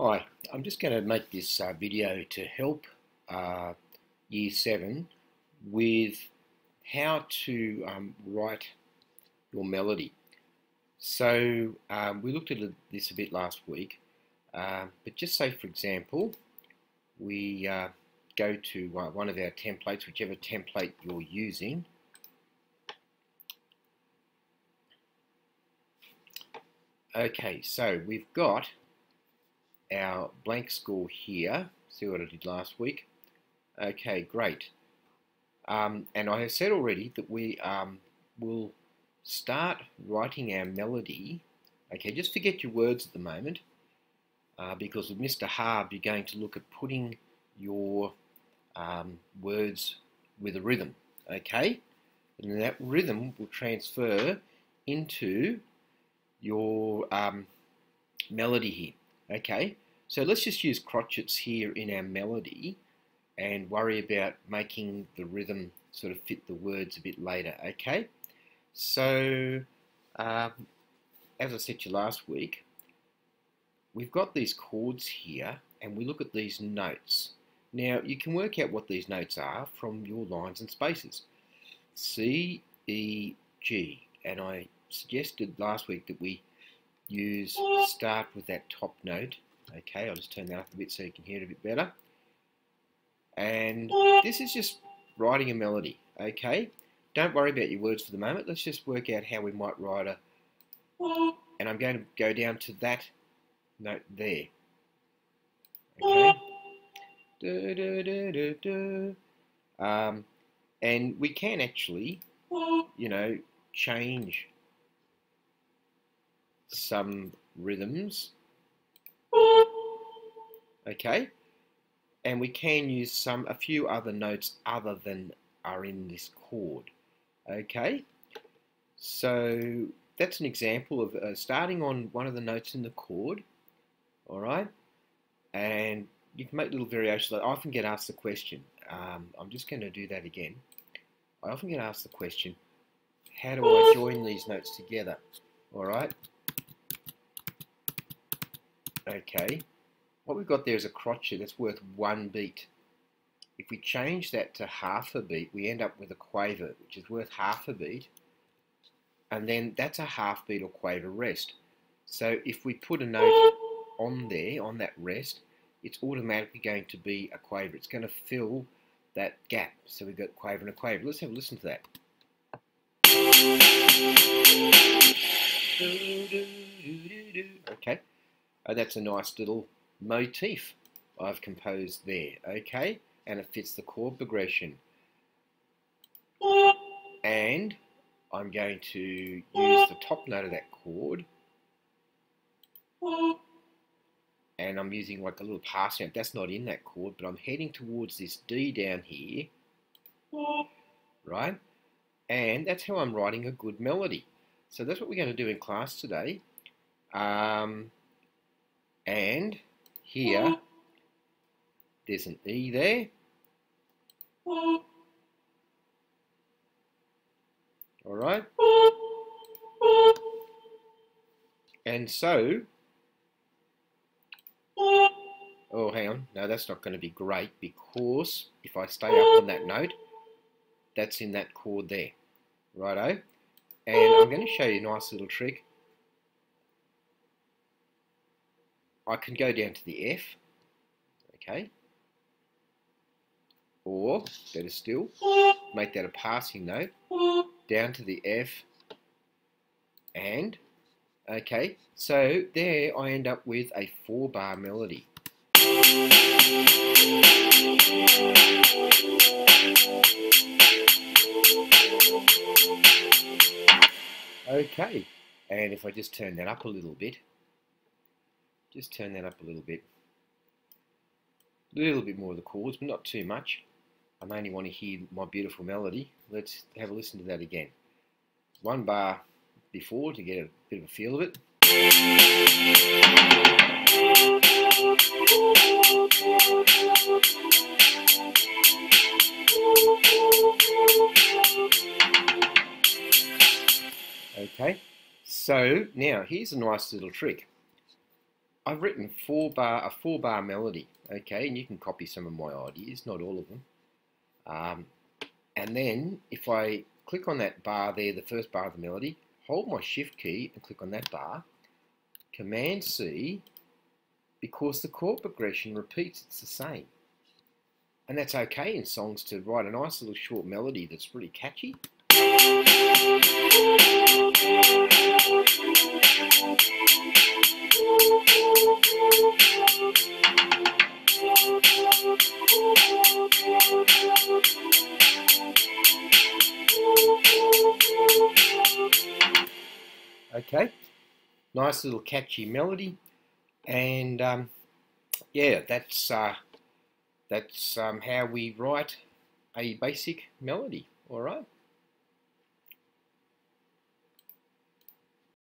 Hi, I'm just going to make this uh, video to help uh, Year 7 with how to um, write your melody. So um, we looked at this a bit last week, uh, but just say for example, we uh, go to uh, one of our templates, whichever template you're using, Okay, so we've got our blank score here. See what I did last week? Okay, great. Um, and I have said already that we um, will start writing our melody. Okay, just forget your words at the moment uh, because with Mr. Harb you're going to look at putting your um, words with a rhythm. Okay, and that rhythm will transfer into your um, melody here. Okay, so let's just use crotchets here in our melody and worry about making the rhythm sort of fit the words a bit later. Okay, so um, as I said to you last week, we've got these chords here and we look at these notes. Now you can work out what these notes are from your lines and spaces. C, E, G, and I suggested last week that we use start with that top note. Okay, I'll just turn that up a bit so you can hear it a bit better. And this is just writing a melody. Okay, don't worry about your words for the moment. Let's just work out how we might write a. And I'm going to go down to that note there. Okay. Um, and we can actually, you know, change some rhythms. Okay, and we can use some a few other notes other than are in this chord. Okay, so that's an example of uh, starting on one of the notes in the chord. All right, and you can make little variations. I often get asked the question. Um, I'm just going to do that again. I often get asked the question, how do I join these notes together? All right. Okay, what we've got there is a crotchet that's worth one beat. If we change that to half a beat, we end up with a quaver, which is worth half a beat. And then that's a half beat or quaver rest. So if we put a note on there, on that rest, it's automatically going to be a quaver. It's going to fill that gap. So we've got quaver and a quaver. Let's have a listen to that. Okay. Oh, that's a nice little motif I've composed there, okay? And it fits the chord progression. And I'm going to use the top note of that chord. And I'm using like a little pass note. That's not in that chord, but I'm heading towards this D down here. Right? And that's how I'm writing a good melody. So that's what we're going to do in class today. Um, and here there's an E there. All right. And so, oh, hang on. No, that's not going to be great because if I stay up on that note, that's in that chord there. Righto. And I'm going to show you a nice little trick. I can go down to the F, okay, or better still, make that a passing note, down to the F, and, okay, so there I end up with a four bar melody. Okay, and if I just turn that up a little bit, just turn that up a little bit. A little bit more of the chords, but not too much. I mainly want to hear my beautiful melody. Let's have a listen to that again. One bar before to get a bit of a feel of it. Okay, so now here's a nice little trick. I've written four bar a four bar melody, okay, and you can copy some of my ideas, not all of them. Um, and then if I click on that bar there, the first bar of the melody, hold my shift key and click on that bar, Command C, because the chord progression repeats, it's the same. And that's okay in songs to write a nice little short melody that's really catchy. Okay, nice little catchy melody, and um, yeah, that's uh, that's um, how we write a basic melody. All right.